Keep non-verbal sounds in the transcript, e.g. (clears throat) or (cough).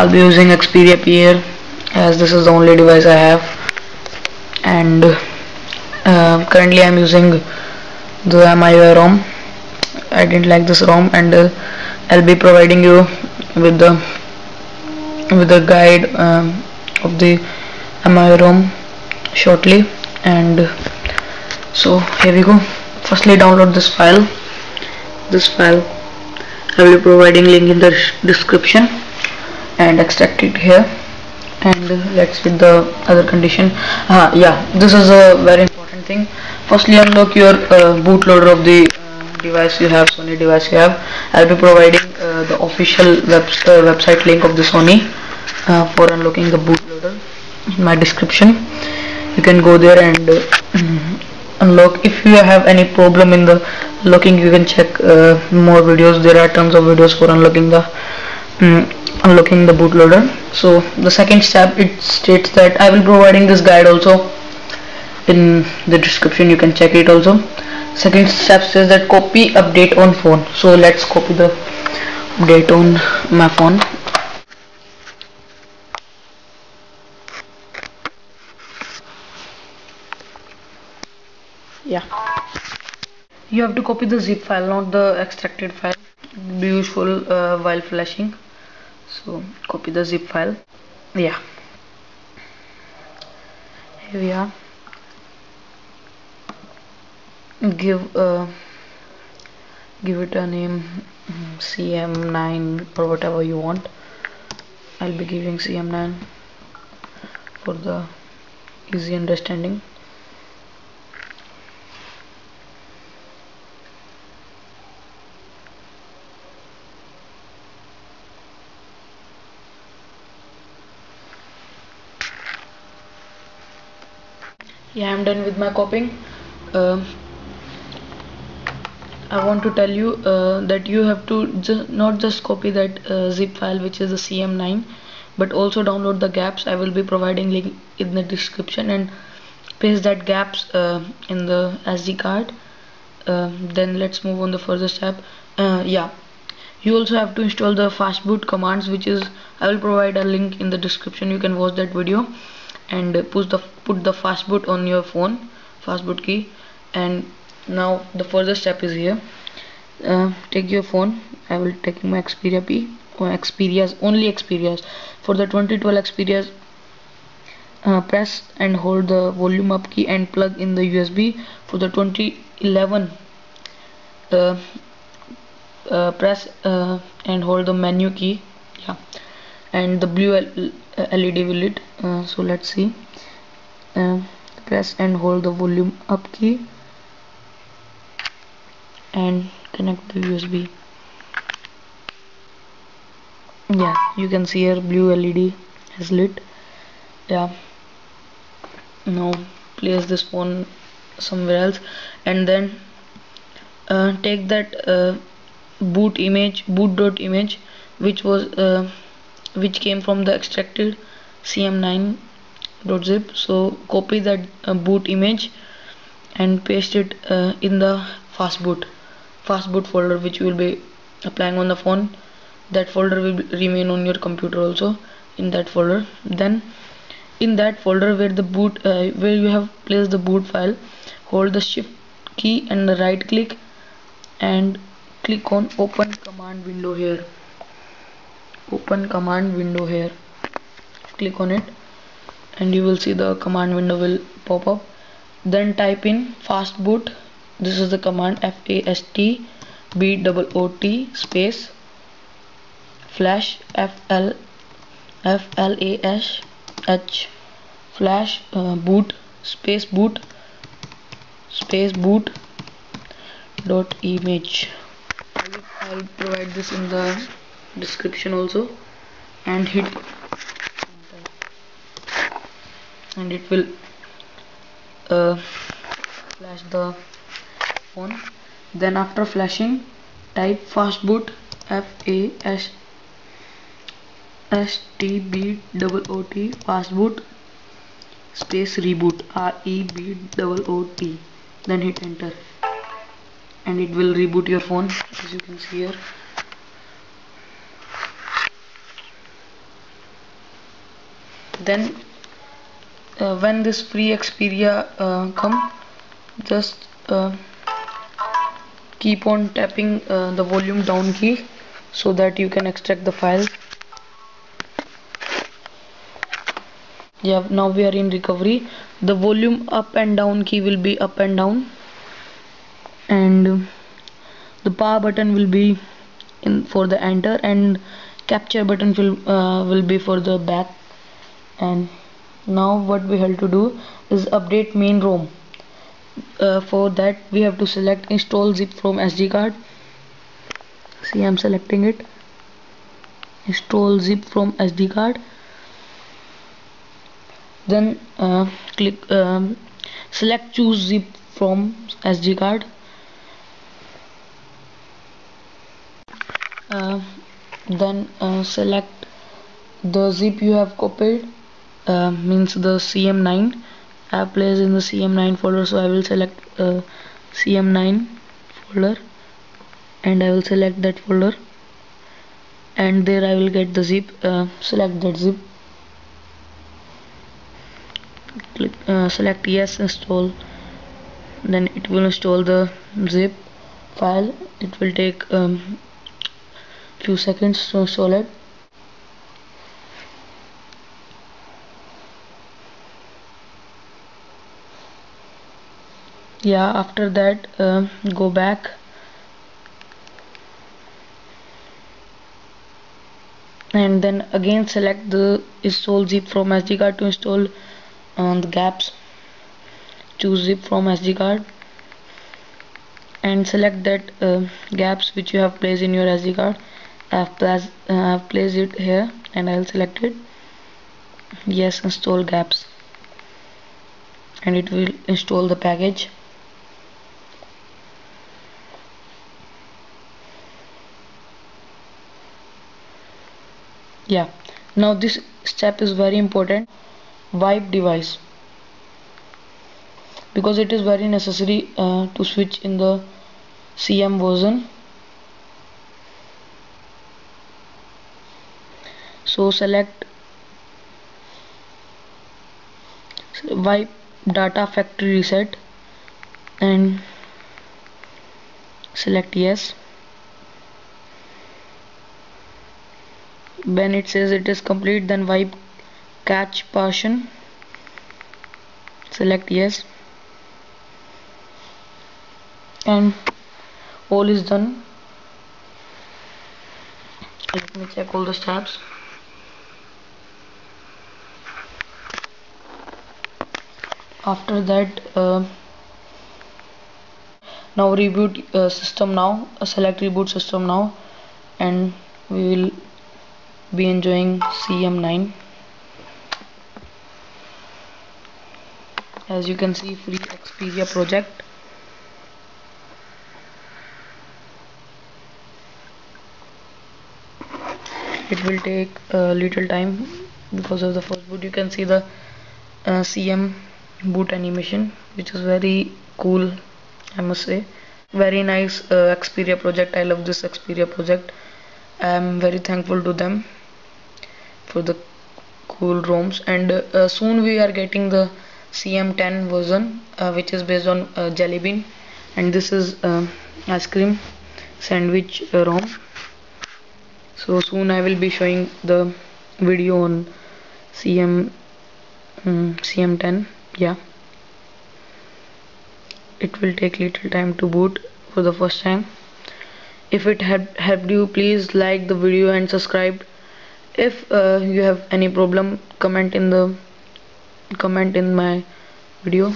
I'll be using Xperia here as this is the only device I have. And uh, currently I'm using the MIUI ROM. I didn't like this ROM and uh, I'll be providing you with the with the guide um, of the MIUI ROM shortly. And so here we go. Firstly download this file. This file I will be providing link in the description and extract it here. And let's with the other condition. Uh, yeah this is a very important thing. Firstly unlock your uh, bootloader of the uh, device you have Sony device you have. I'll be providing uh, the official web uh, website link of the Sony uh, for unlocking the bootloader in my description. You can go there and (clears throat) unlock. If you have any problem in the locking you can check more videos. There are tons of videos for unlocking the um, unlocking the bootloader. So the second step it states that I will providing this guide also. In the description you can check it also. Second step says that copy update on phone. So let's copy the update on my phone. Yeah. You have to copy the zip file not the extracted file. Be useful uh, while flashing so copy the zip file. Yeah. Here we are. Give uh, give it a name cm9 or whatever you want. I'll be giving cm9 for the easy understanding yeah I'm done with my copying. Uh, I want to tell you uh, that you have to ju not just copy that uh, zip file which is the cm9 but also download the GApps. I will be providing link in the description and paste that GApps uh, in the SD card. Uh, then let's move on the further step. Uh, yeah. You also have to install the fastboot commands which is I will provide a link in the description. You can watch that video and push the put the fastboot on your phone fastboot key. And now the further step is here. Uh, take your phone. I will take my Xperia P or Xperia's only Xperia's. For the 2012 Xperia's uh, press and hold the volume up key and plug in the USB for the 2011 uh, uh, press uh, and hold the menu key. Yeah. And the blue LED will it? Uh, so let's see. Uh, press and hold the volume up key. And connect the USB yeah you can see here blue LED has lit. Yeah. Now place this phone somewhere else. And then uh, take that uh, boot image boot dot image which was uh, which came from the extracted cm9.zip so copy that uh, boot image and paste it uh, in the fastboot fastboot folder which you will be applying on the phone. That folder will remain on your computer also in that folder. Then in that folder where the boot uh, where you have placed the boot file hold the shift key and the right click and click on open command window here open command window here. Click on it and you will see the command window will pop up. Then type in fastboot this is the command f a s t b double o t space flash f l f l a s h flash uh, boot space boot space boot dot image. I will, I will provide this in the description also. And hit and it will uh, flash the phone. Then after flashing type fastboot f a s s t b double o t fastboot space reboot r e b double o t. Then hit enter. And it will reboot your phone as you can see here then uh, when this free Xperia uh, come just uh, keep on tapping uh, the volume down key so that you can extract the file. Yeah now we are in recovery. The volume up and down key will be up and down. And the power button will be in for the enter and capture button will uh, will be for the back and now what we have to do is update main ROM. Uh, for that we have to select install zip from SD card. See I'm selecting it. Install zip from SD card. Then uh, click um, select choose zip from SD card. Uh, then uh, select the zip you have copied uh, means the CM9 I have placed in the CM9 folder so I will select uh, CM9 folder and I will select that folder. And there I will get the zip uh, select that zip. Click uh, select yes install. Then it will install the zip file. It will take um, few seconds to install it yeah after that uh, go back. And then again select the install zip from SD card to install uh, the GApps. Choose zip from SD card and select that uh, GApps which you have placed in your SD card. I have, placed, uh, I have placed it here and I will select it. Yes install GApps. And it will install the package yeah. Now this step is very important. Wipe device. Because it is very necessary uh, to switch in the CM version. So select wipe data factory reset and select yes when it says it is complete then wipe cache partition. Select yes. And all is done. Let me check all the steps. After that uh, now reboot uh, system now uh, select reboot system now and we will be enjoying CM9 as you can see free Xperia project. It will take a little time because of the first boot. You can see the uh, CM boot animation which is very cool I must say. Very nice uh, Xperia project. I love this Xperia project. I am very thankful to them for the cool ROMs and uh, soon we are getting the CM10 version uh, which is based on uh, Jelly Bean. And this is uh, ice cream sandwich uh, ROM. So soon I will be showing the video on CM um, CM10 yeah. It will take little time to boot for the first time. If it had helped you please like the video and subscribe if uh, you have any problem comment in the comment in my video